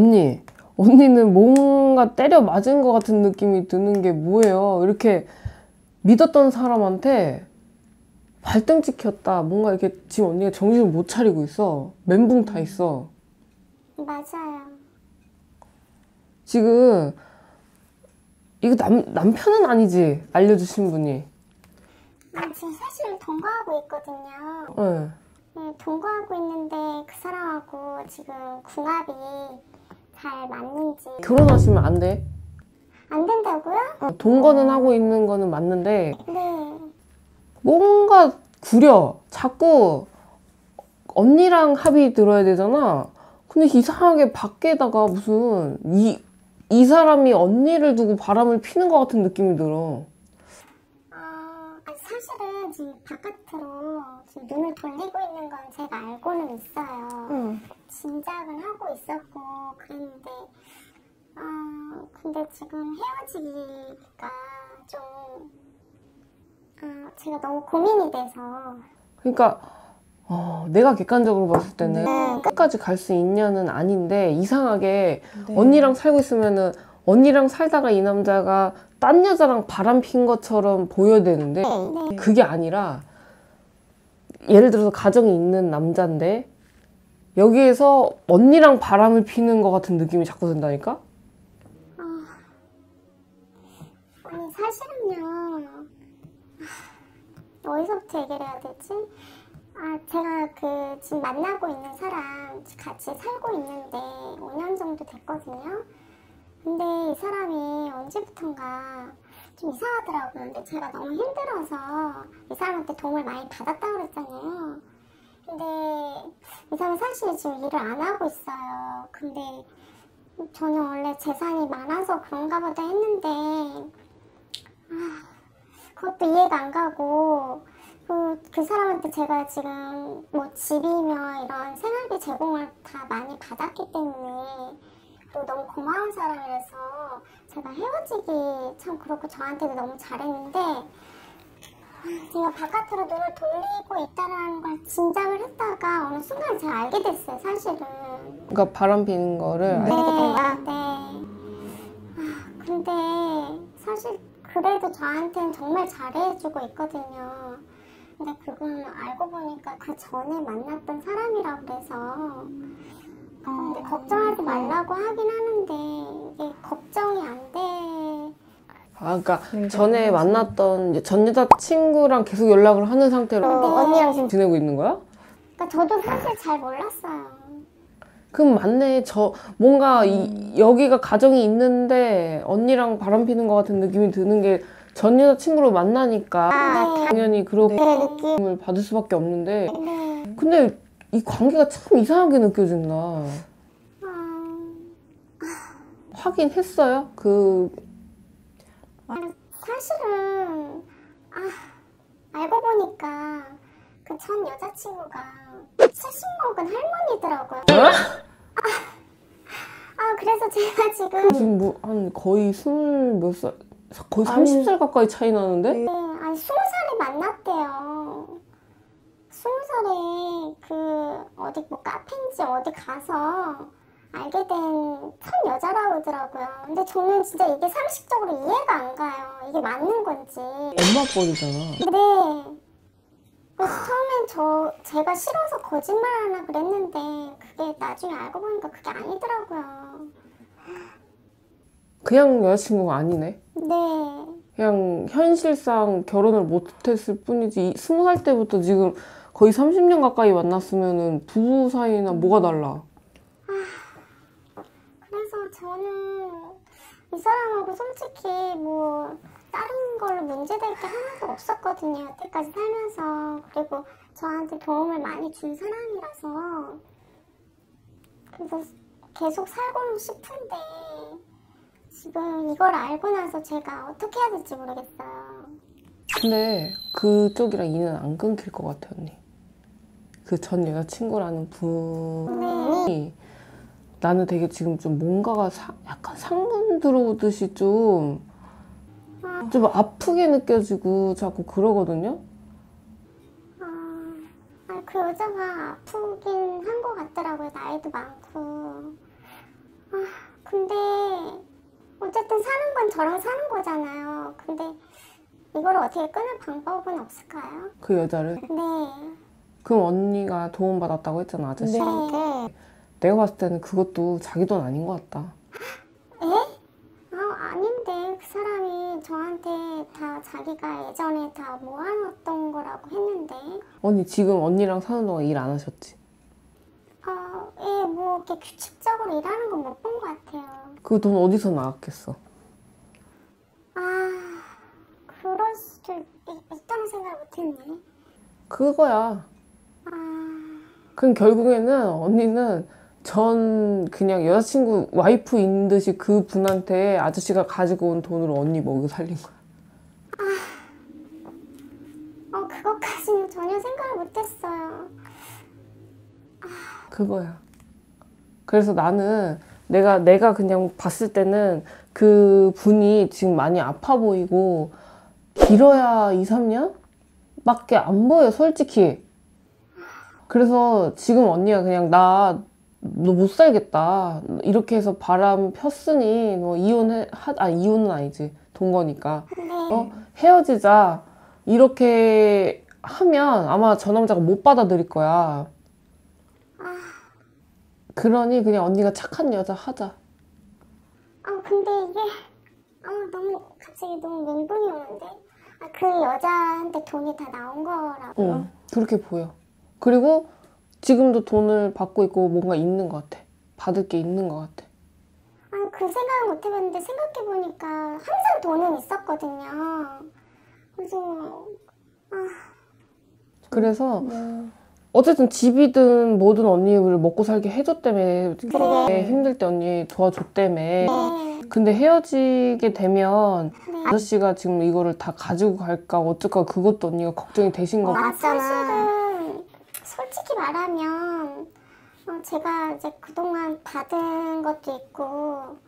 언니, 언니는 뭔가 때려 맞은 것 같은 느낌이 드는 게 뭐예요? 이렇게 믿었던 사람한테 발등 찍혔다. 뭔가 이렇게 지금 언니가 정신을 못 차리고 있어. 멘붕 타 있어. 맞아요. 지금 이거 남, 남편은 아니지? 알려주신 분이. 아, 지금 사실 동거하고 있거든요. 응. 네, 동거하고 있는데 그 사람하고 지금 궁합이 잘 맞는지 결혼하시면 안 돼. 안 된다고요? 동거는 하고 있는 거는 맞는데 네. 뭔가 구려. 자꾸 언니랑 합의 들어야 되잖아. 근데 이상하게 밖에다가 무슨 이, 이 사람이 언니를 두고 바람을 피는 것 같은 느낌이 들어. 지금 바깥으로 지금 눈을 돌리고 있는 건 제가 알고는 있어요. 짐작은 하고 있었고 그랬는데 아 근데 지금 헤어지기가 좀 아, 제가 너무 고민이 돼서 그러니까 어, 내가 객관적으로 봤을 때는 네. 끝까지 갈 수 있냐는 아닌데 이상하게 네. 언니랑 살고 있으면은 언니랑 살다가 이 남자가 딴 여자랑 바람 핀 것처럼 보여야 되는데 네. 그게 아니라 예를 들어서 가정이 있는 남자인데 여기에서 언니랑 바람을 피는 것 같은 느낌이 자꾸 든다니까? 아니 사실은요 아, 어디서부터 얘기를 해야 되지? 아 제가 그 지금 만나고 있는 사람 같이 살고 있는데 5년 정도 됐거든요. 근데 이 사람이 언제부턴가 좀 이상하더라고요. 근데 제가 너무 힘들어서 이 사람한테 도움을 많이 받았다고 그랬잖아요. 근데 이 사람은 사실 지금 일을 안 하고 있어요. 근데 저는 원래 재산이 많아서 그런가 보다 했는데 아, 그것도 이해가 안 가고 그, 그 사람한테 제가 지금 뭐 집이며 이런 생활비 제공을 다 많이 받았기 때문에 또 너무 고마운 사람이라서 제가 헤어지기 참 그렇고 저한테도 너무 잘했는데 아, 제가 바깥으로 눈을 돌리고 있다는 걸 짐작을 했다가 어느 순간 제가 알게 됐어요 사실은 그러니까 바람 피는 거를 네, 알- 네. 아, 근데 사실 그래도 저한테는 정말 잘해주고 있거든요. 근데 그건 알고 보니까 그 전에 만났던 사람이라고 그래서 근데 걱정하지 말라고 하긴 하는데 이게 걱정이 안 돼. 아, 그러니까 네, 전에 네. 만났던 전 여자 친구랑 계속 연락을 하는 상태로 네. 언니랑 지금 지내고 있는 거야? 그러니까 저도 사실 잘 몰랐어요. 그럼 맞네. 저 뭔가 이, 여기가 가정이 있는데 언니랑 바람 피는 것 같은 느낌이 드는 게 전 여자 친구로 만나니까 네. 당연히 그렇게 네, 느낌. 느낌을 받을 수밖에 없는데 네. 근데 이 관계가 참 이상하게 느껴진다. 아, 확인했어요? 그 사실은 아 알고 보니까 그 전 여자친구가 70 먹은 할머니더라고요. 아, 아 그래서 제가 지금 지금 뭐 한 거의 스물 몇 살, 거의 아니. 30살 가까이 차이 나는데? 네, 아니 스무 살에 만났대요. 그 어디 뭐 카페인지 어디 가서 알게 된 첫 여자라고 하더라고요. 근데 저는 진짜 이게 상식적으로 이해가 안 가요. 이게 맞는 건지. 엄마 뻘이잖아. 네. 그래서 처음엔 저 제가 싫어서 거짓말 하나 그랬는데 그게 나중에 알고 보니까 그게 아니더라고요. 그냥 여자친구가 아니네. 네. 그냥 현실상 결혼을 못했을 뿐이지 이- 스무 살 때부터 지금 거의 30년 가까이 만났으면은 부부 사이나 뭐가 달라? 그래서 저는 이 사람하고 솔직히 뭐 다른 걸로 문제될 게 하나도 없었거든요. 여태까지 살면서. 그리고 저한테 도움을 많이 준 사람이라서. 그래서 계속 살고는 싶은데 지금 이걸 알고 나서 제가 어떻게 해야 될지 모르겠어요. 근데 그쪽이랑 인연 안 끊길 것 같아 언니. 그 전 여자친구라는 분이 나는 되게 지금 좀 뭔가가 사- 약간 상문 들어오듯이 좀, 좀 아프게 느껴지고 자꾸 그러거든요? 아, 아, 그 여자가 아프긴 한 것 같더라고요. 나이도 많고. 근데 어쨌든 사는 건 저랑 사는 거잖아요. 근데 이걸 어떻게 끊을 방법은 없을까요? 그 여자를. 네. 그럼 언니가 도움받았다고 했잖아, 아저씨. 네. 내가 봤을 때는 그것도 자기 돈 아닌 것 같다. 에? 아, 아닌데 그 사람이 저한테 다 자기가 예전에 다 모아놨던 거라고 했는데 언니 지금 언니랑 사는 동안 일 안 하셨지? 어, 예, 뭐 이렇게 규칙적으로 일하는 건 못 본 것 같아요. 그 돈 어디서 나왔겠어? 아, 그럴 수도 있, 있다는 생각 못했네. 그거야. 아, 그럼 결국에는 언니는 전 그냥 여자친구 와이프인 듯이 그 분한테 아저씨가 가지고 온 돈으로 언니 먹여 살린 거야. 어, 그것까지는 전혀 생각을 못했어요. 그거야. 그래서 나는 내가 내가 그냥 봤을 때는 그 분이 지금 많이 아파 보이고 길어야 2, 3년? 밖에 안 보여, 솔직히. 그래서 지금 언니가 그냥 나 너 못 살겠다. 이렇게 해서 바람 폈으니 너 이혼해 하, 아 이혼은 아니지. 동거니까. 근데 어? 헤어지자. 이렇게 하면 아마 저 남자가 못 받아들일 거야. 그러니 그냥 언니가 착한 여자 하자. 아 근데 이게 아 너무 갑자기 너무 멘붕이 오는데 아, 그 여자한테 돈이 다 나온 거라고요? 응. 그렇게 보여. 그리고 지금도 돈을 받고 있고 뭔가 있는 것 같아. 받을 게 있는 것 같아. 아니 그 생각을 못 해봤는데 생각해 보니까 항상 돈은 있었거든요. 그래서 그래서 어쨌든 집이든 뭐든 언니를 먹고 살게 해줬다며. 그래. 힘들 때 언니 도와줬다며. 네, 근데 헤어지게 되면 네. 아저씨가 지금 이거를 다 가지고 갈까 어쩔까 그것도 언니가 걱정이 되신 거 아, 같아. 사실은 솔직히 말하면 어, 제가 이제 그동안 받은 것도 있고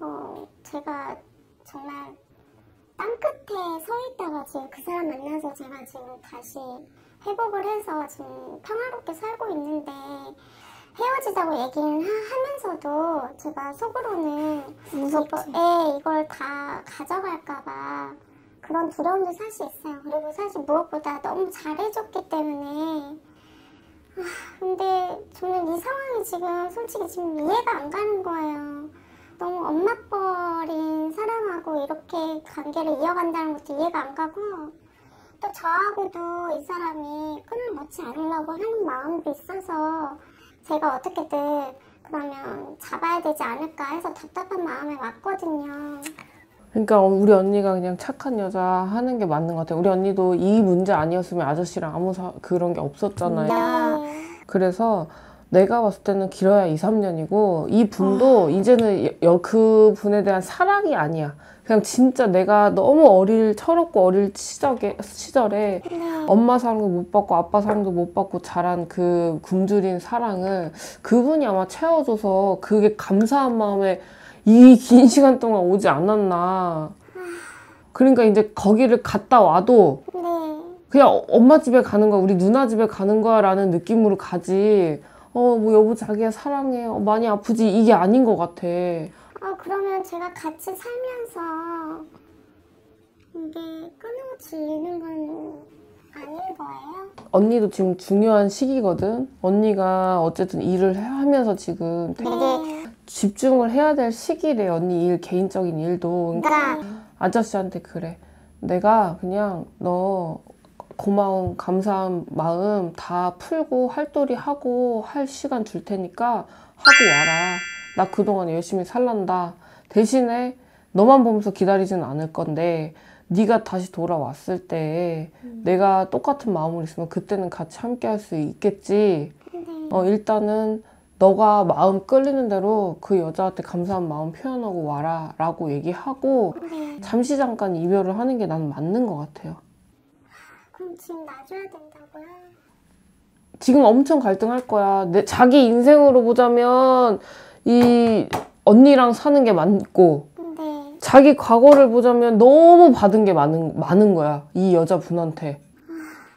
어, 제가 정말 땅 끝에 서 있다가 지금 그 사람 만나서 제가 지금 다시 회복을 해서 지금 평화롭게 살고 있는데 헤어지자고 얘기를 하, 하면서도 제가 속으로는 이거, 예, 이걸 다 가져갈까봐 그런 두려움도 사실 있어요. 그리고 사실 무엇보다 너무 잘해줬기 때문에 아, 근데 저는 이 상황이 지금 솔직히 지금 이해가 안 가는 거예요. 너무 엄마 버린 사람하고 이렇게 관계를 이어간다는 것도 이해가 안 가고 또 저하고도 이 사람이 끈을 놓지 않으려고 하는 마음도 있어서 제가 어떻게든 그러면 잡아야 되지 않을까 해서 답답한 마음에 왔거든요. 그러니까 우리 언니가 그냥 착한 여자 하는 게 맞는 것 같아요. 우리 언니도 이 문제 아니었으면 아저씨랑 아무 사- 그런 게 없었잖아요. 네. 그래서 내가 봤을 때는 길어야 2, 3년이고 이 분도 이제는 여- 그 분에 대한 사랑이 아니야. 그냥 진짜 내가 너무 어릴 철없고 어릴 시절에, 시절에 네. 엄마 사랑도 못 받고 아빠 사랑도 못 받고 자란 그 굶주린 사랑을 그분이 아마 채워줘서 그게 감사한 마음에 이 긴 시간 동안 오지 않았나. 그러니까 이제 거기를 갔다 와도 네. 그냥 엄마 집에 가는 거야, 우리 누나 집에 가는 거야라는 느낌으로 가지. 어, 뭐 여보 자기야 사랑해, 어, 많이 아프지 이게 아닌 것 같아. 어, 그러면 제가 같이 살면서 이게 끊임없이 잃는 건 아닌 거예요? 언니도 지금 중요한 시기거든. 언니가 어쨌든 일을 해- 하면서 지금 되게 네. 집중을 해야 될 시기래. 언니 일 개인적인 일도. 그러니까 그러니까 아저씨한테 그래. 내가 그냥 너 고마운 감사한 마음 다 풀고 할도리 하고 할 시간 줄 테니까 하고 와라. 나 그동안 열심히 살란다. 대신에 너만 보면서 기다리진 않을 건데 네가 다시 돌아왔을 때 내가 똑같은 마음으로 있으면 그때는 같이 함께 할 수 있겠지. 네. 어, 일단은 너가 마음 끌리는 대로 그 여자한테 감사한 마음 표현하고 와라 라고 얘기하고 네. 잠시 잠깐 이별을 하는 게 나는 맞는 것 같아요. 그럼 지금 놔줘야 된다고요? 지금 엄청 갈등할 거야. 내, 자기 인생으로 보자면 이 언니랑 사는 게 맞고 네. 자기 과거를 보자면 너무 받은 게 많은, 많은 거야. 이 여자분한테.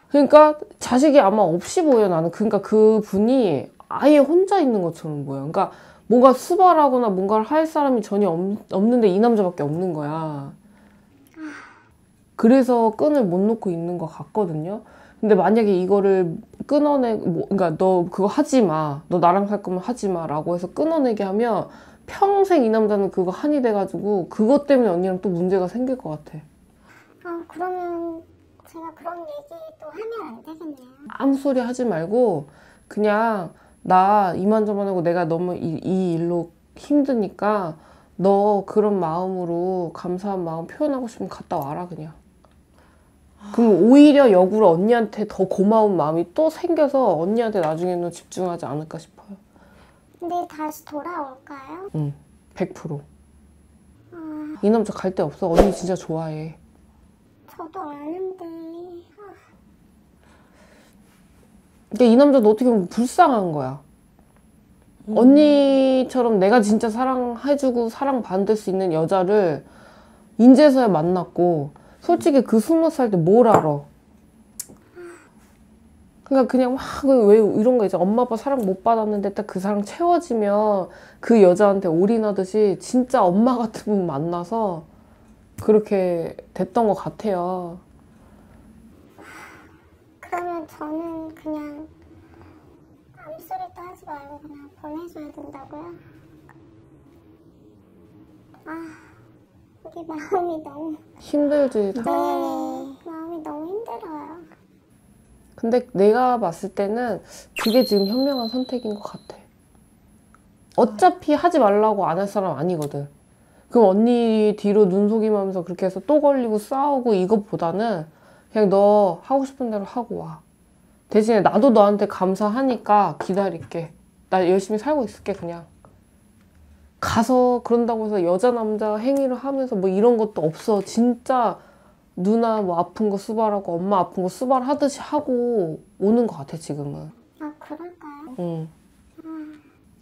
그러니까 자식이 아마 없이 보여 나는. 그러니까 그 분이 아예 혼자 있는 것처럼 보여. 그러니까 뭔가 수발하거나 뭔가를 할 사람이 전혀 없, 없는데 이 남자밖에 없는 거야. 그래서 끈을 못 놓고 있는 것 같거든요. 근데 만약에 이거를 끊어내, 뭐, 그러니까 너 그거 하지 마. 너 나랑 살 거면 하지 마 라고 해서 끊어내게 하면 평생 이 남자는 그거 한이 돼가지고 그것 때문에 언니랑 또 문제가 생길 것 같아. 아, 그러면 제가 그런 얘기 또 하면 안 되겠네요. 아무 소리 하지 말고 그냥 나 이만저만하고 내가 너무 이, 이 일로 힘드니까 너 그런 마음으로 감사한 마음 표현하고 싶으면 갔다 와라 그냥. 그럼 오히려 역으로 언니한테 더 고마운 마음이 또 생겨서 언니한테 나중에는 집중하지 않을까 싶어요. 근데 다시 돌아올까요? 응, 100%. 아, 이 남자 갈 데 없어. 언니 진짜 좋아해. 저도 아는데. 아, 근데 이 남자도 어떻게 보면 불쌍한 거야. 언니처럼 내가 진짜 사랑해주고 사랑받을 수 있는 여자를 인제서야 만났고, 솔직히 그 스무 살 때 뭘 알아? 그러니까 그냥 막왜 이런 거 있잖아. 엄마 아빠 사랑 못 받았는데 딱 그 사랑 채워지면 그 여자한테 올인하듯이 진짜 엄마 같은 분 만나서 그렇게 됐던 것 같아요. 그러면 저는 그냥 아무 소리도 하지 말고 그냥 보내줘야 된다고요? 아, 이게 마음이 너무, 힘들지. 네, 마음이 너무 힘들어요. 근데 내가 봤을 때는 그게 지금 현명한 선택인 것 같아. 어차피 하지 말라고 안 할 사람 아니거든. 그럼 언니 뒤로 눈속임하면서 그렇게 해서 또 걸리고 싸우고 이것보다는 그냥 너 하고 싶은 대로 하고 와. 대신에 나도 너한테 감사하니까 기다릴게. 나 열심히 살고 있을게 그냥. 가서 그런다고 해서 여자 남자 행위를 하면서 뭐 이런 것도 없어. 진짜 누나 뭐 아픈 거 수발하고 엄마 아픈 거 수발하듯이 하고 오는 것 같아 지금은. 아, 그럴까요? 응.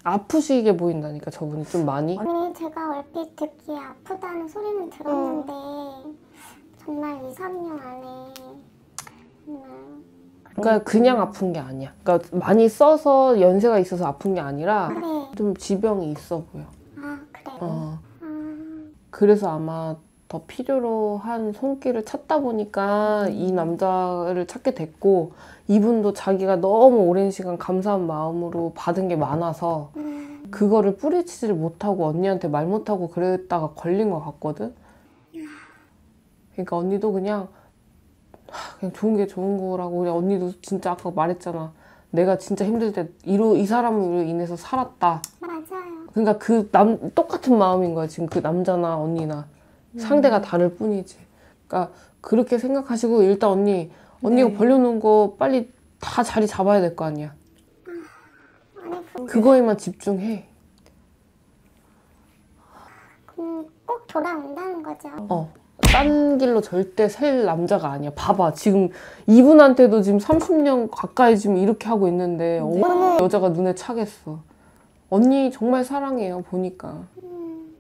아프시게 보인다니까 저분이 좀 많이. 언니 제가 얼핏 듣기에 아프다는 소리는 들었는데 정말 2, 3년 안에 정말 그러니까 그냥 아픈 게 아니야. 그러니까 많이 써서 연세가 있어서 아픈 게 아니라 네. 좀 지병이 있어 보여. 아 그래요? 어. 아, 그래서 아마 더 필요로 한 손길을 찾다 보니까 이 남자를 찾게 됐고 이분도 자기가 너무 오랜 시간 감사한 마음으로 받은 게 많아서 음, 그거를 뿌리치지를 못하고 언니한테 말 못하고 그랬다가 걸린 것 같거든. 그러니까 언니도 그냥 하, 그냥 좋은 게 좋은 거라고 그냥 언니도 진짜 아까 말했잖아. 내가 진짜 힘들 때 이로 이 사람으로 인해서 살았다. 맞아요. 그러니까 그 남 똑같은 마음인 거야 지금 그 남자나 언니나 상대가 다를 뿐이지. 그러니까 그렇게 생각하시고 일단 언니 언니가 네. 벌려놓은 거 빨리 다 자리 잡아야 될 거 아니야. 아니 그, 그거에만 집중해. 그럼 꼭 돌아온다는 거죠. 어. 딴 길로 절대 셀 남자가 아니야. 봐봐. 지금 이분한테도 지금 30년 가까이 지금 이렇게 하고 있는데 어느 여자가 눈에 차겠어. 언니 정말 사랑해요. 보니까. 음,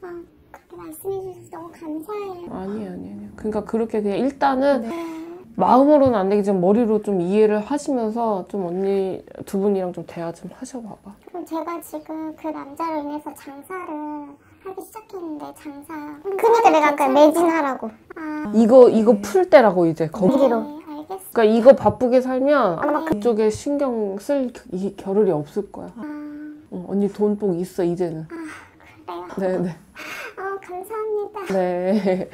아 그렇게 말씀해 주셔서 너무 감사해요. 아니 아니 아니. 그러니까 그렇게 그냥 일단은 네. 마음으로는 안 되겠지만 머리로 좀 이해를 하시면서 좀 언니 두 분이랑 좀 대화 좀 하셔봐봐. 그럼 제가 지금 그 남자로 인해서 장사를 하기 시작했는데 장사. 그러니까 내가 아까 매진하라고. 아, 이거 이거 풀 때라고 이제 거기. 네, 알겠어. 그러니까 이거 바쁘게 살면 그쪽에 신경 쓸 이 겨를이 없을 거야. 아, 응, 언니 돈복 있어 이제는. 그래요. 네네. 아, 감사합니다. 네.